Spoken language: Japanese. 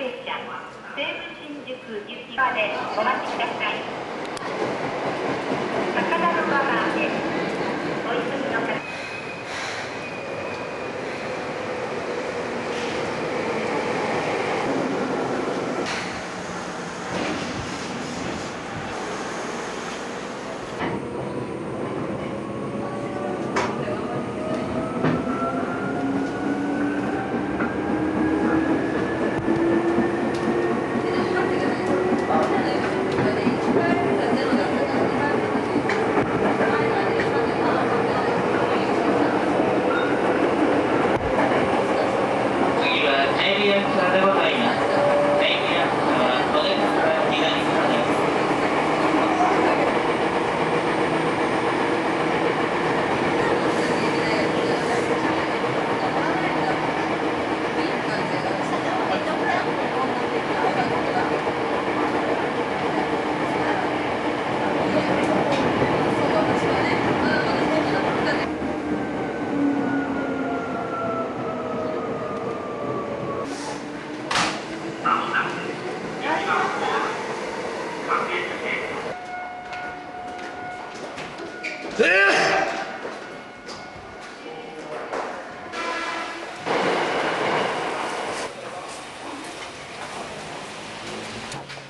車西武新宿行きまでお待ちください。Bye.